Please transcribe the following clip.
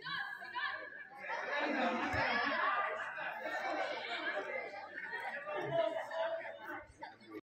Enough!